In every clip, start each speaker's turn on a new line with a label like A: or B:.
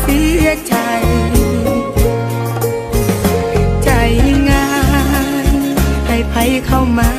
A: เสียใจใจง่ายให้ภัยเข้ามา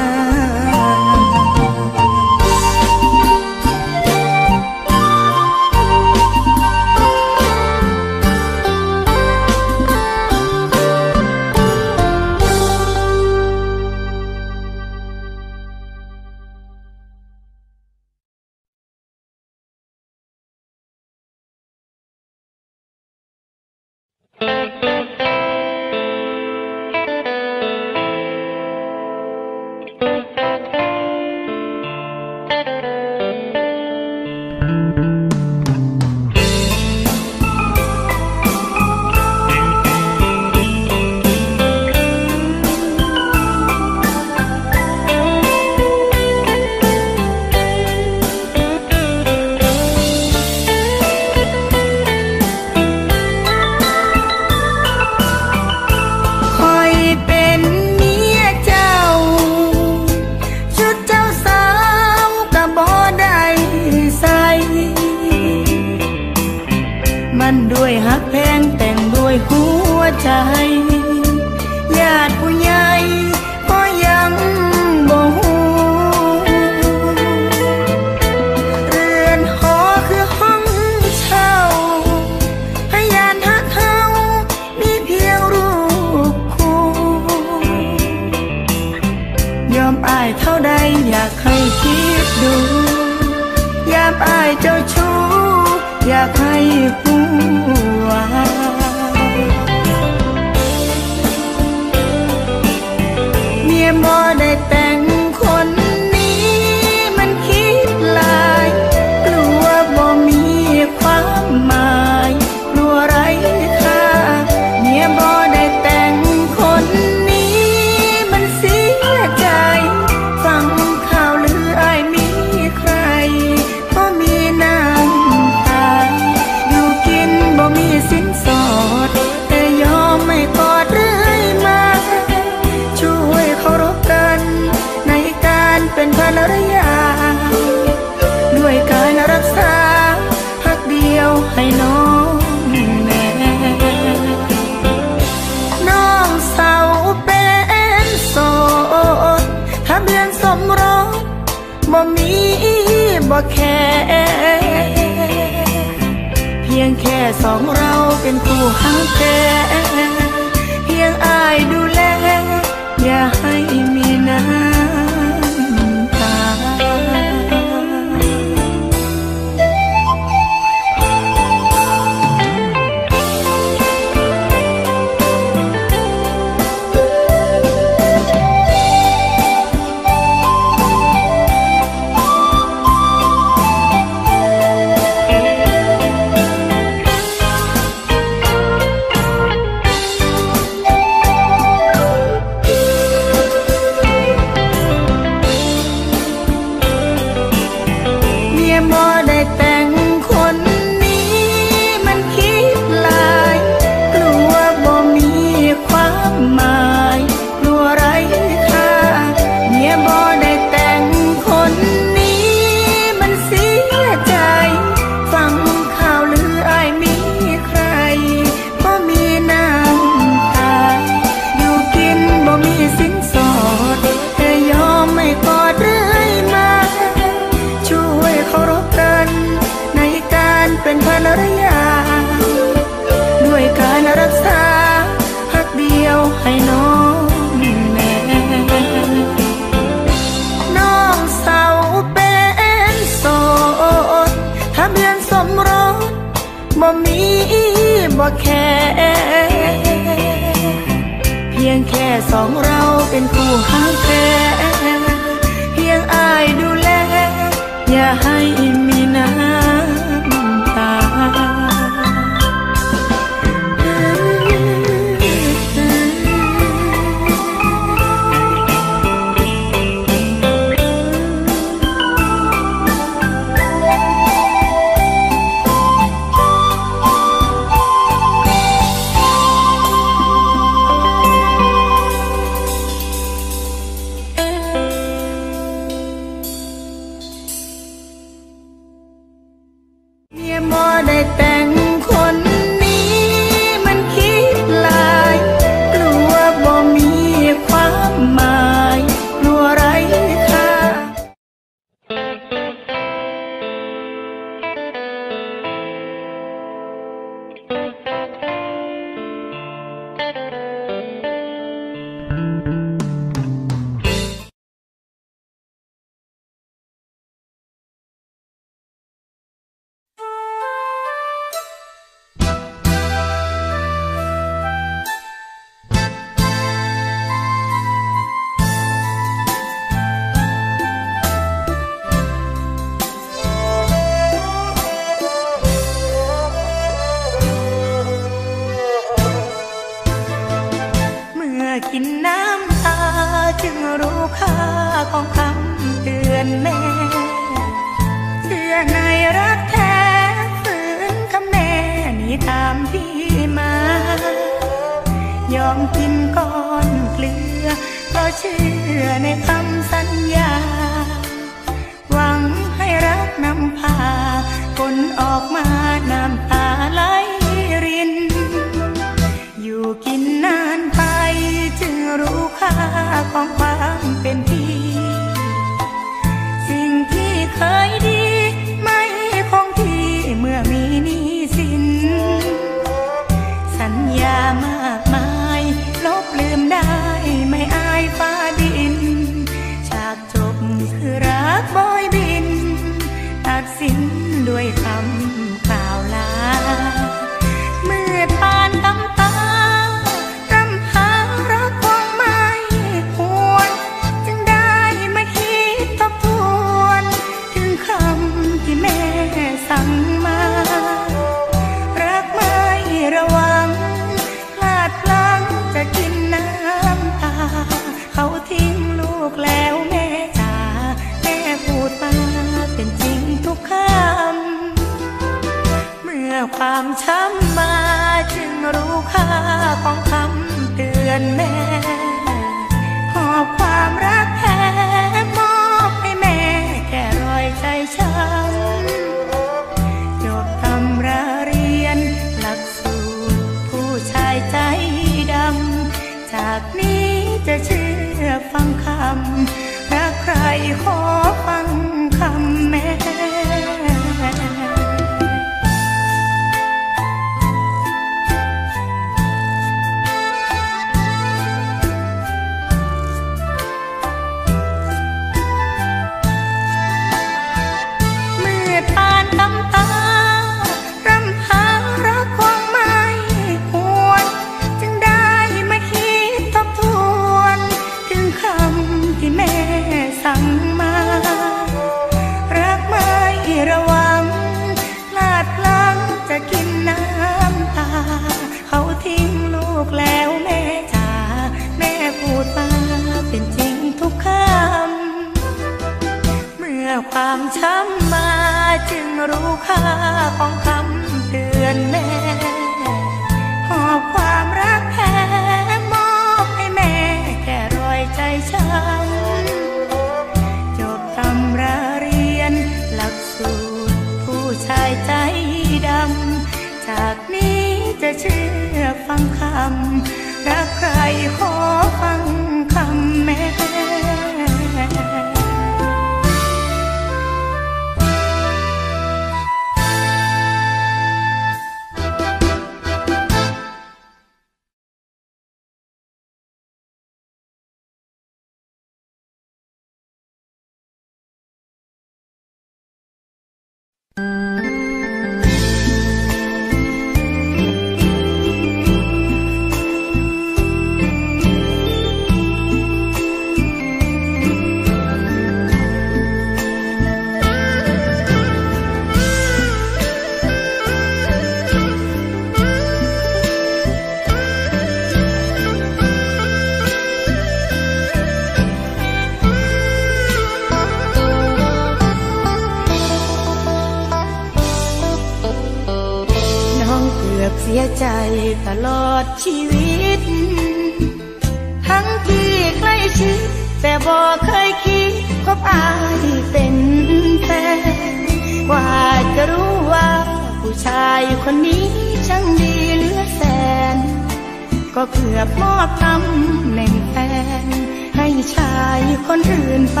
A: ไป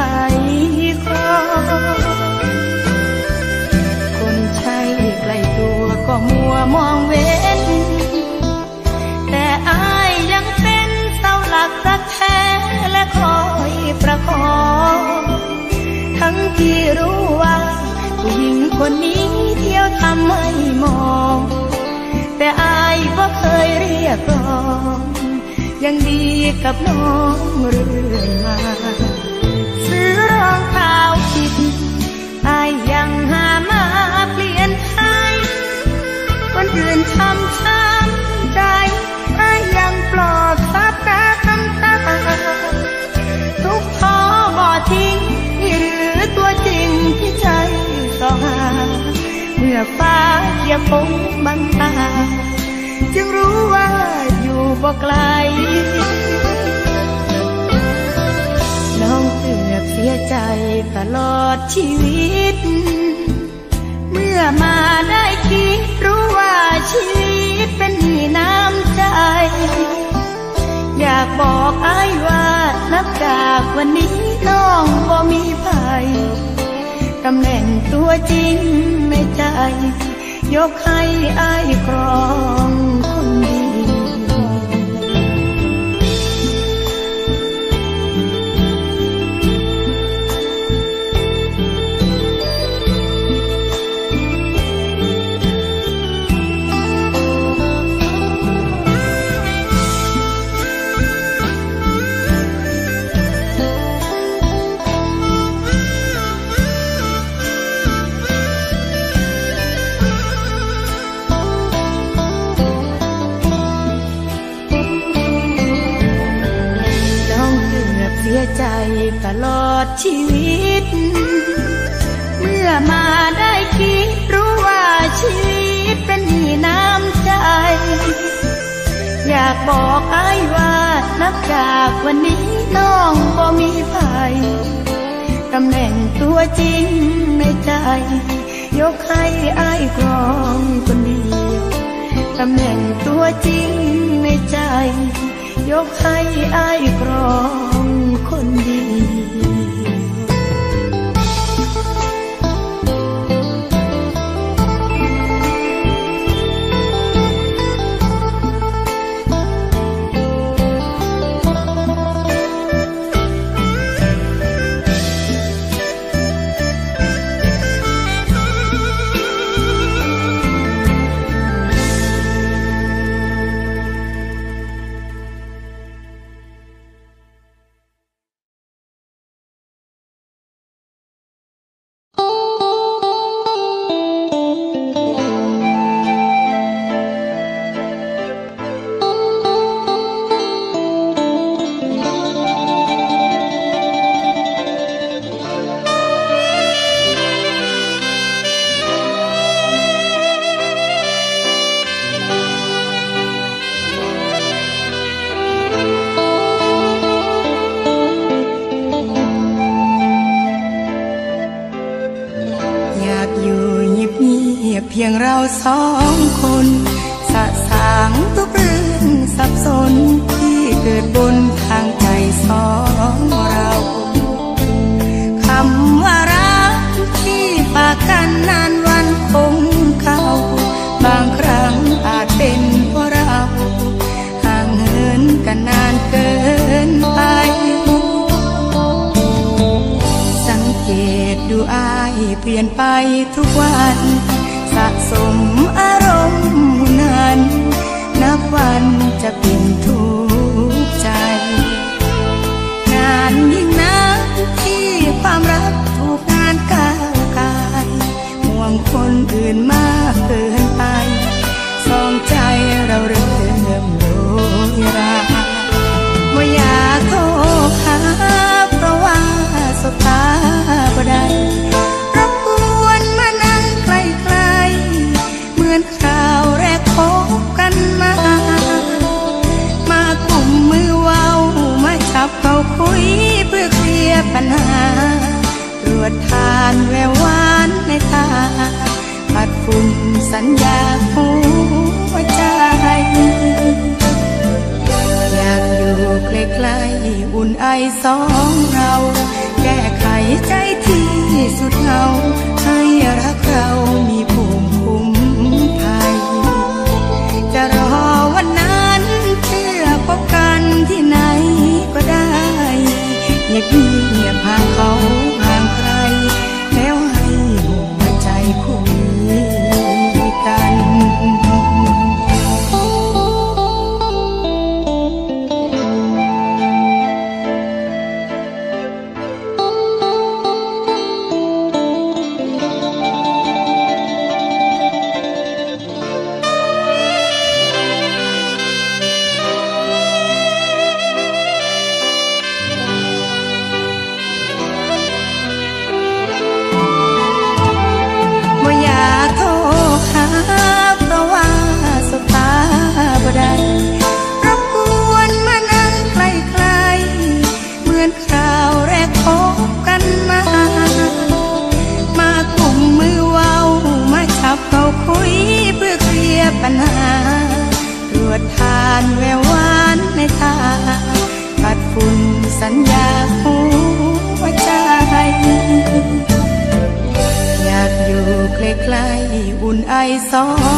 A: ครอคนใช่ใกล้ตัวก็มัวมองเว้น แต่อายยังเป็นเสาหลักรักแท้และคอยประคองทั้งที่รู้ว่าผู้หญิงคนนี้เที่ยวทำให้มอง แต่อายก็เคยเรียกร้องยังดีกับน้องเรื่อยมา อรองเท้าผิดอายยังหามาเปลี่ยนให้คนอื่นทำช้ำใจอายยังปลอบซับน้ำตาทุกท้อบ่ทิ้งนี่หรือตัวจริงที่ใจสอหาเมื่อฟ้าเขียพงบังตาจึงรู้ว่าอยู่บ่ไกล เสียใจตลอดชีวิต เมื่อมาได้คิดรู้ว่าชีวิตเป็นมีน้ำใจ อยากบอกอายว่านับจากวันนี้น้องบ่มีภัยตำแหน่งตัวจริงในใจ ยกให้อายครอง ลอดชีวิต เมื่อมาได้คิดรู้ว่าชีวิตเป็นมีน้ำใจ อยากบอกอายว่านับจากวันนี้น้องบ่มีภัยตำแหน่งตัวจริงในใจ ยกให้อายครองคนเดียวตำแหน่งตัวจริงในใจ ยกให้อายครอง คน พี คุณสัญญาหัวใจ อยากอยู่ใกล้ๆอุ่นไอสองเรา แก้ไขใจที่สุดเราให้รักเรามีภูมิคุ้มภัย จะรอวันนั้นเพื่อพบกันที่ไหนก็ได้เงียบเงียบห่าเขา corazón.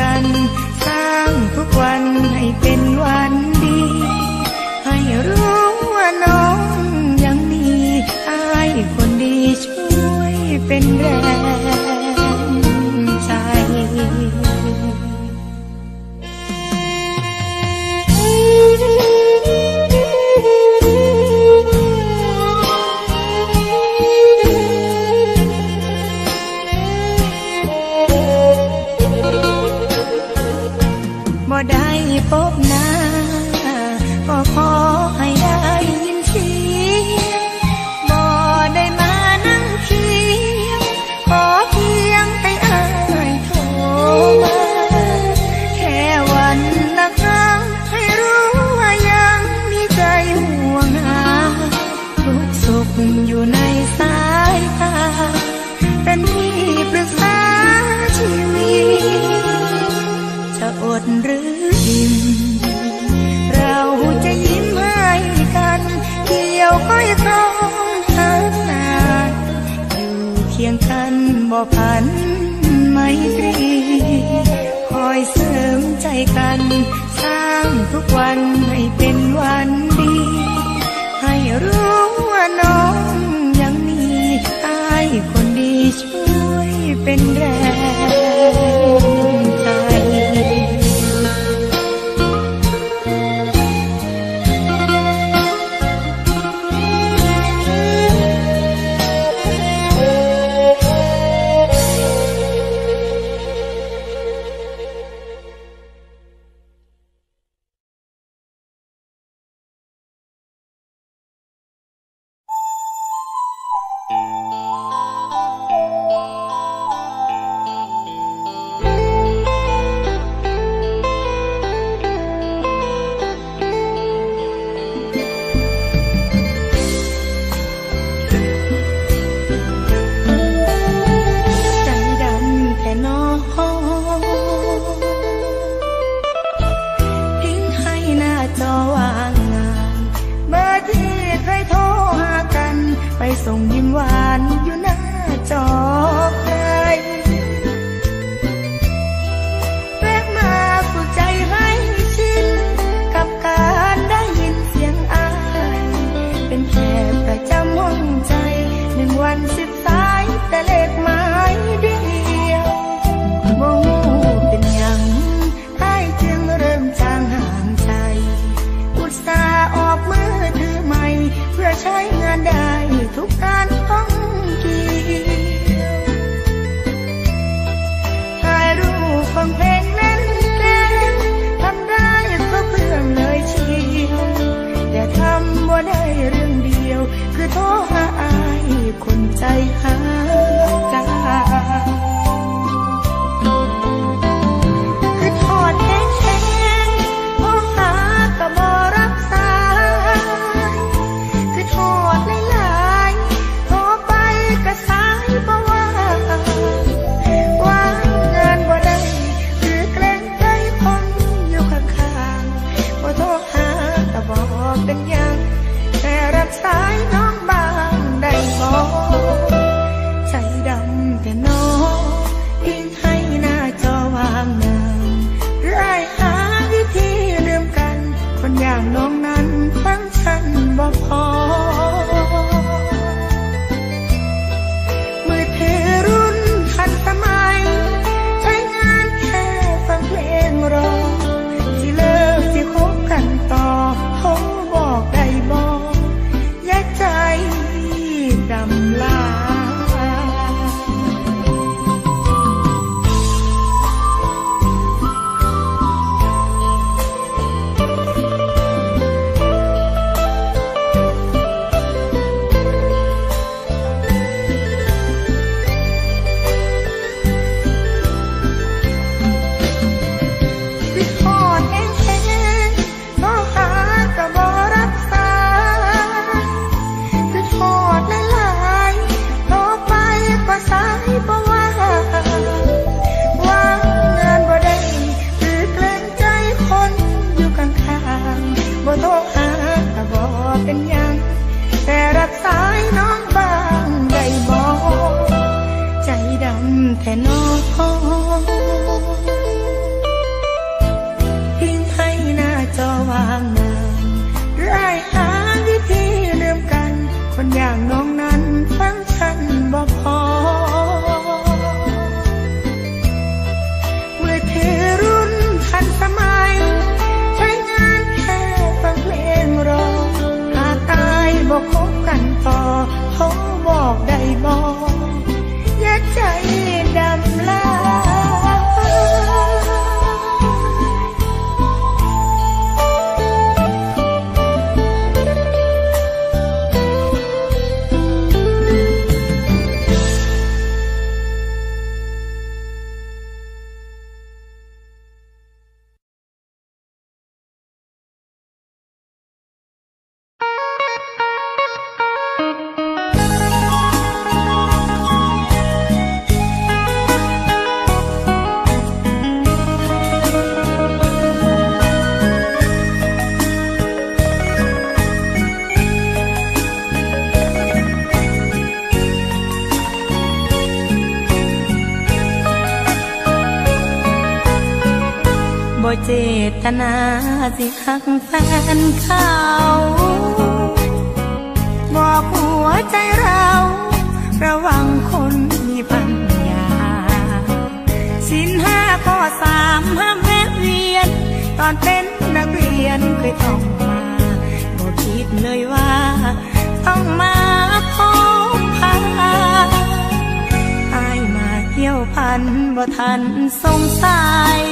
A: กัน สร้างทุกวันให้เป็นวันดี ให้รู้ว่าน้องยังมีอายคนดีช่วยเป็นแรง ใจหา นาสิหักแฟนเขาบอกหัวใจเรา ระวังคนมีปัญญา สินห้าข้อสามห้ามแวะเวียน ตอนเป็นนักเรียนเคยต้องมาบ่คิดเลยว่า ต้องมาพบพาอายมาเกี่ยวพันบ่ทันสงสัย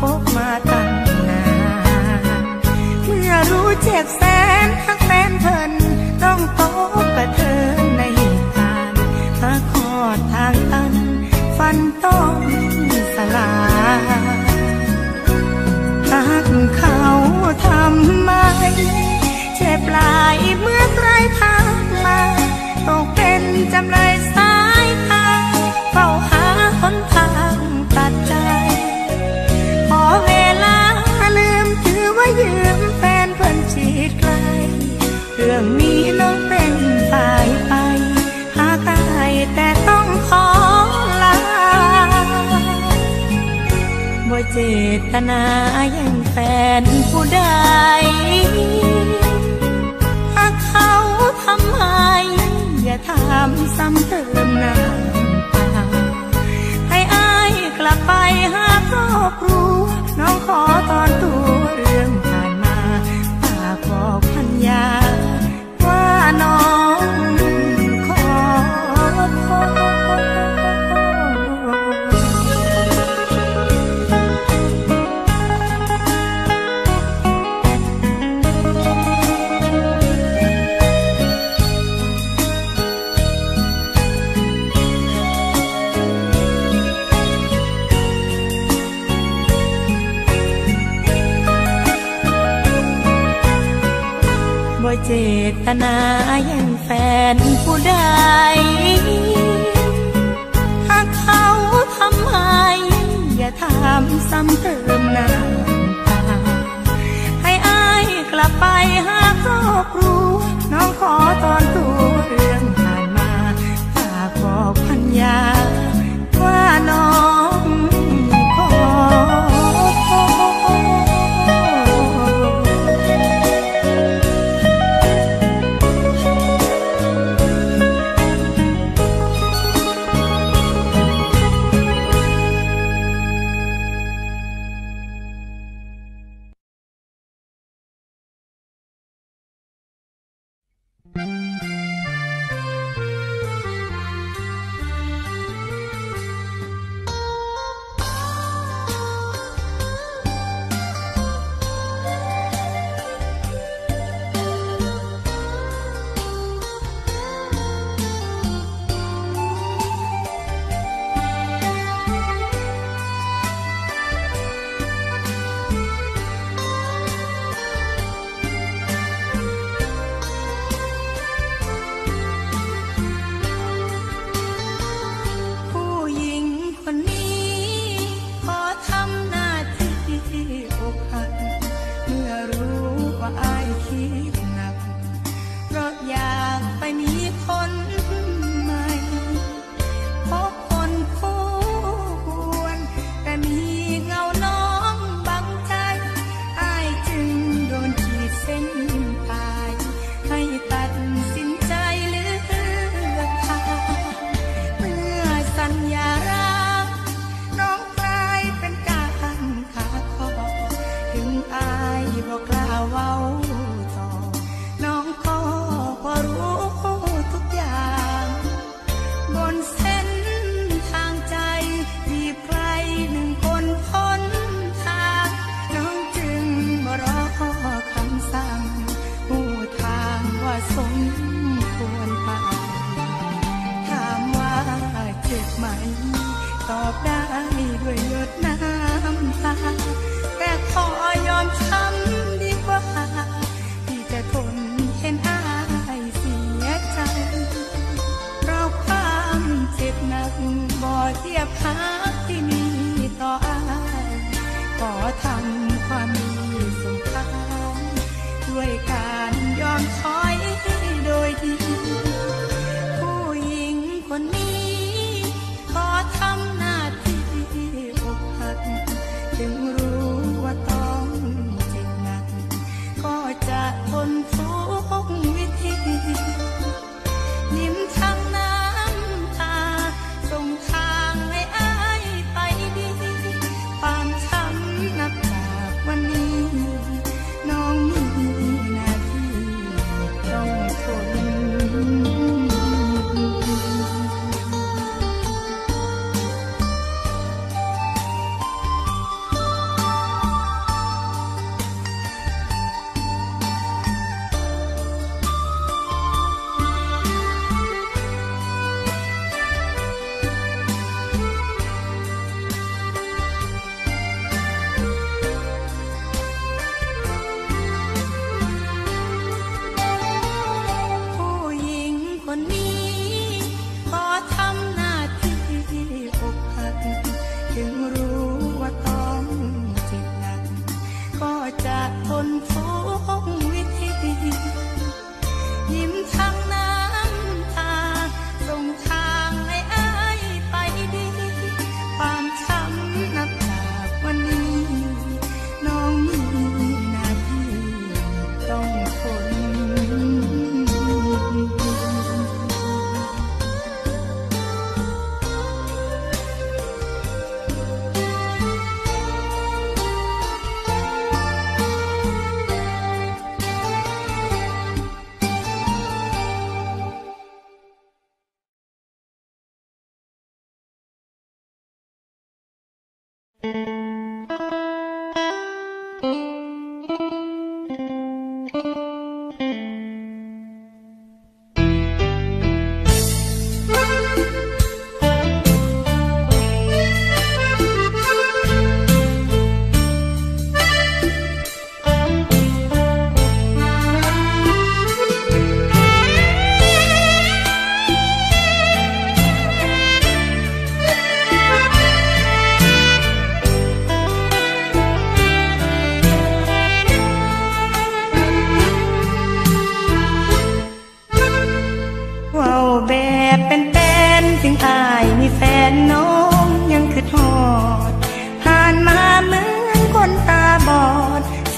A: คบมาตั้งนานเมื่อรู้เจ็บแสนทักแฟนเพินต้องตกกระเทินในเหตุการณ์หาขอทางตัน ฟันต้องสลายรักเขาทำไม เจ็บหลายเมื่อใครทางมาตกเป็นจำเลยสายตา รื่องนี้น้องเป็นฝ่ายไป หาใครแต่ต้องขอลาบ่เจตนายังแฟนผู้ใดหากเขาทำไมอย่าถามซ้ำเติมน้ำตาให้อายกลับไปหาครอบครัวน้องขอตอนตัวเรื่องผ่านมาฝากบอกพัญญาว่า เจตนายังแฟนผู้ใดหากเขาทำไมอย่าถามซ้ำเติมน้ำตาให้อายกลับไปหาครอบครัวน้องขอตอนตัวเรื่องผ่านมาฝากบอกพัญญาว่า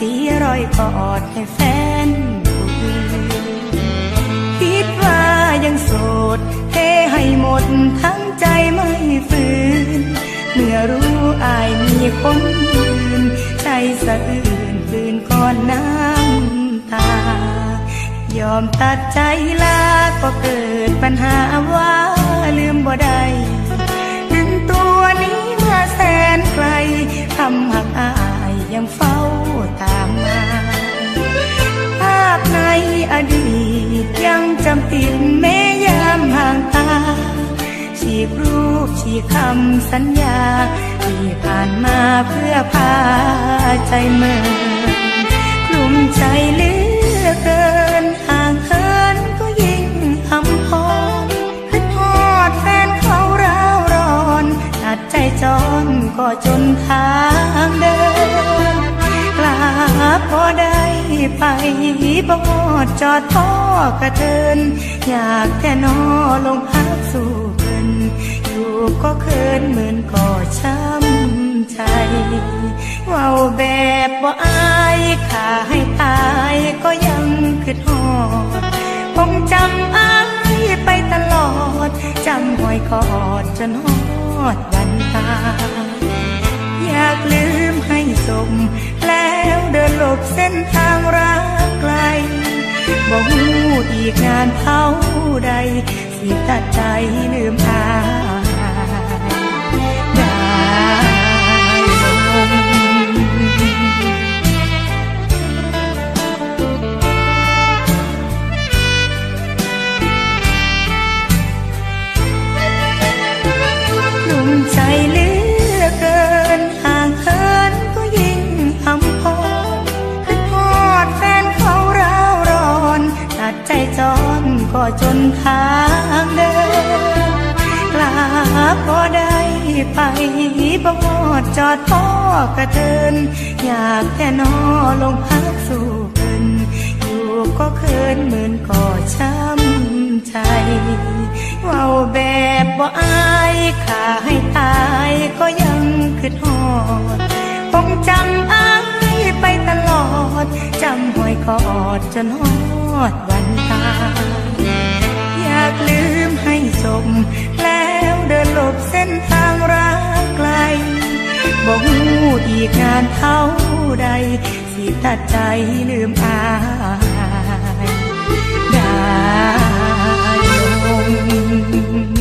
A: ีรอยกอดให้แฟนผู้อื่นคิดว่ายังโสดเทให้หมดทั้งใจไม่ฝืน เมื่อรู้อายมีคนอื่น ใจสะอื่นฝืนก่อนน้ำตา ยอมตัดใจลาก็เกิดปัญหาว่าลืมบ่ได้ดึงตัวนี้มาแสนไกลทำหักอายยังเฝ้าาพในอดีตยังจำติดแม้ยามห่างตา ฉีกรูปฉีกคำสัญญา ที่ผ่านมาเพื่อพาใจเมื่อกลุ่มใจเหลือเกินห่างเหินก็ยิ่งทำพรขึ้นฮอดแฟนเขาร้าวร้อนตัดใจจรก็จนทางเดิน พอได้ไปบอดจอดพ่อกระเทิน อยากแค่นอลงพักสู่เพิ่นอยู่ก็เคินเหมือนก่อช้ำใจ เว่าแบบว่าอายขาให้ตายก็ยังคิดหอดคงจำอายไปตลอด จำหอยกอดจนอดวันตายอยากลืมให้สมแล้ วเดินหลบเส้นทางรักไกลบ่หูอีกงานเท่าใด สิตัดใจลืมอาย ก็จนทางเดินกลาพอได้ไปบ่หอดจอดพ่อกระเทิน อยากแค่นอลงพักสู่เพินอยู่ก็เคินเหมือนก่อช้ำใจเว่าแบบบ่อายขาให้ตายก็ยังคิดหอดคงจำอายไปตลอด จำหอยกอดจนฮอดวั บ แล้วเดินหลบเส้นทางรักไกลบ่หูอีกงานเท่าใด สิตัดใจลืมอายได้ลง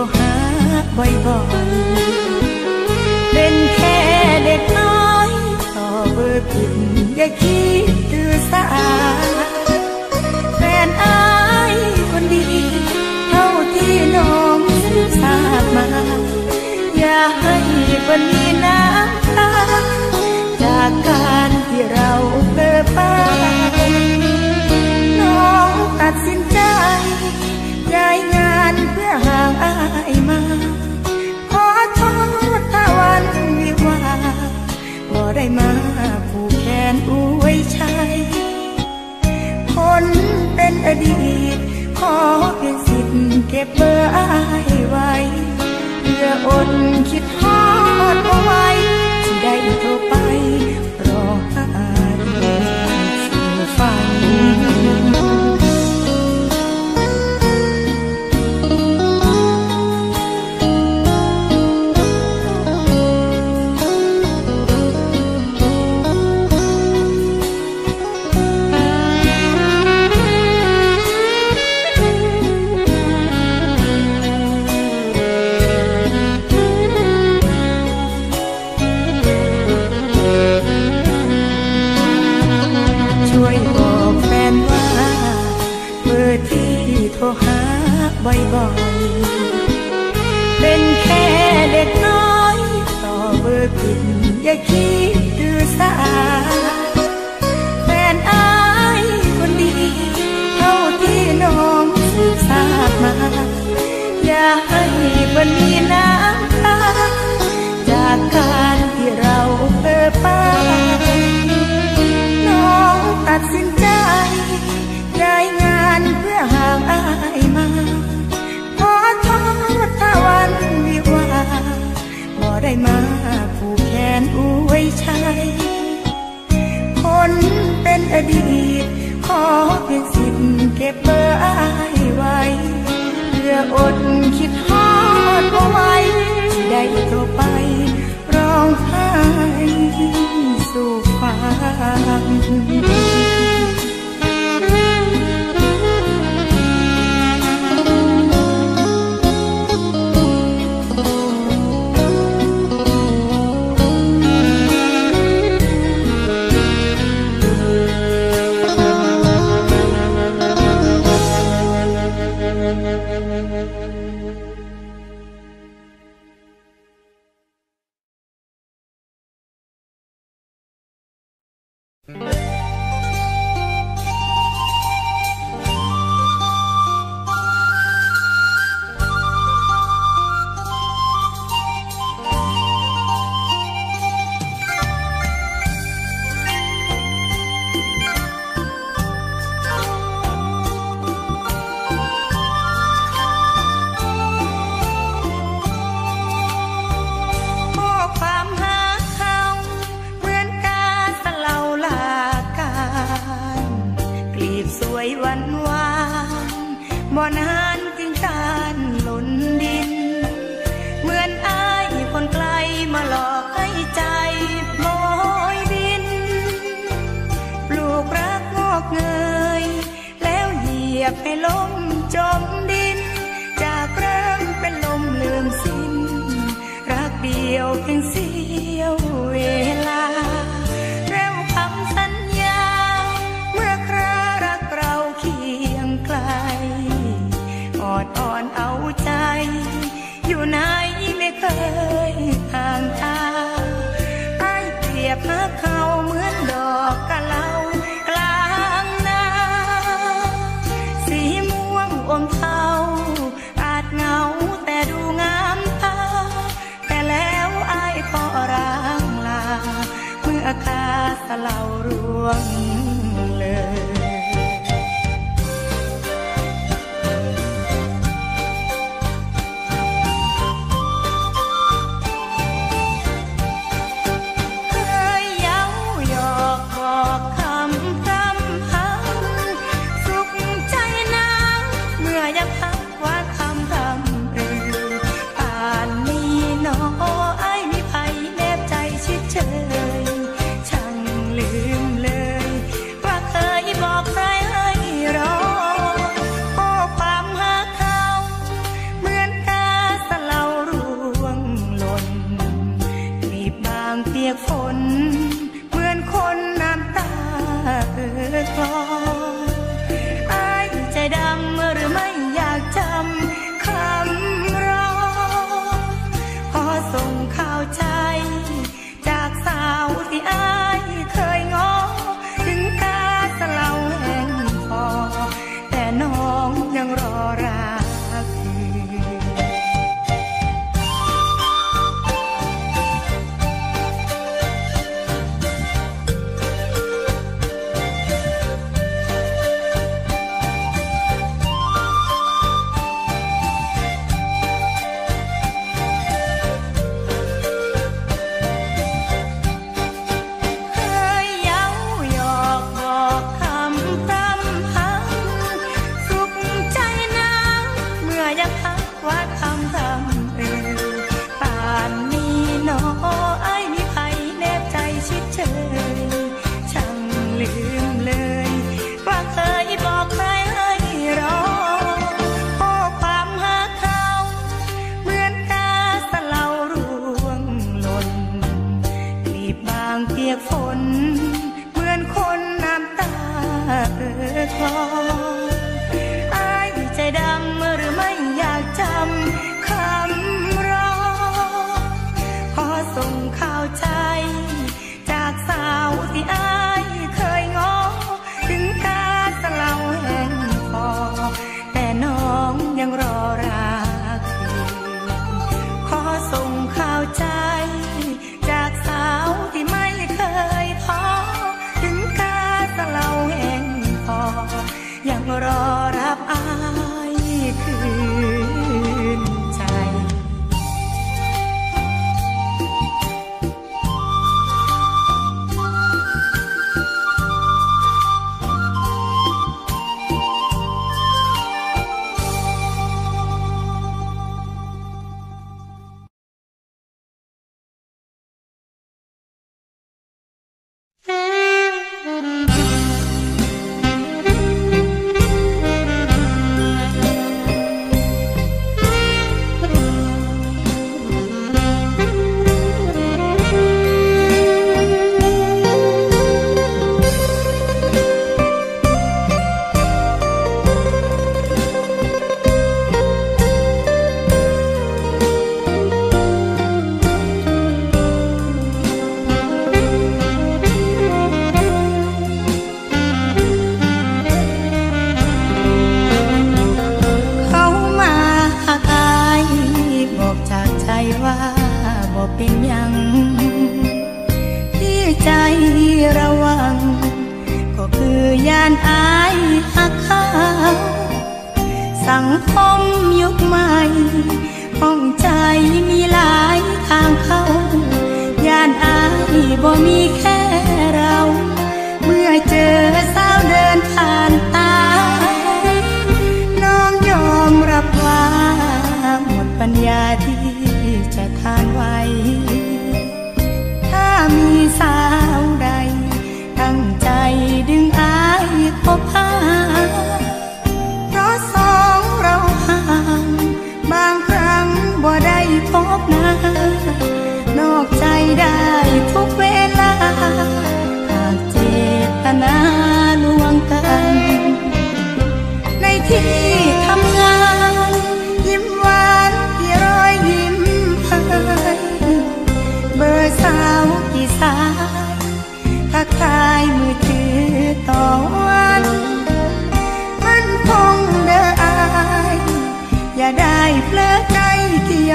A: โทรหาบ่อยๆเป็นแค่เด็กน้อยต่อเบอร์ผิดอย่าคิดตื่อสา บเบอร์อายไว้เพื่ออด นเป็นอดีต ขอเพียงสิทธิ์เก็บเบอร์อายไว้ เพื่ออดคิดฮอดเอาไว้ ได้โตไปร้องไห้สู่ฟัง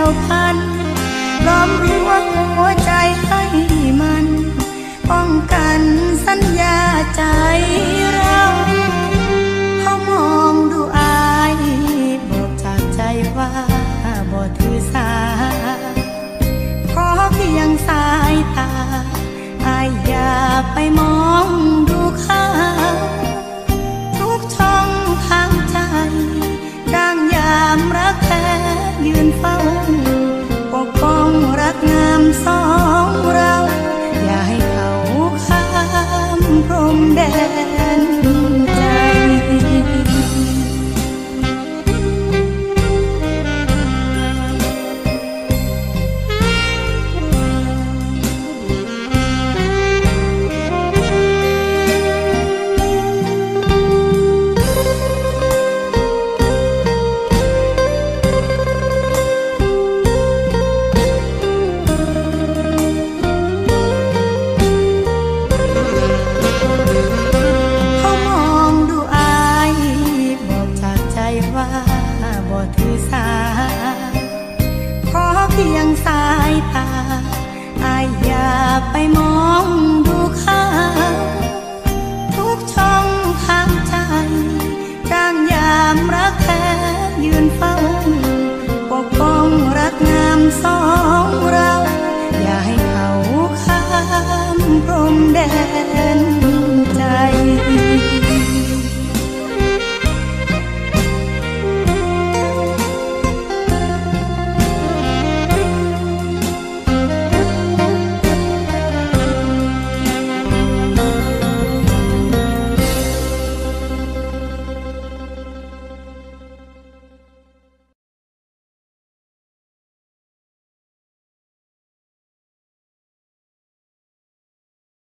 A: วพันล้อมรั้วหัวใจให้มัน ป้องกันสัญญาใจ สา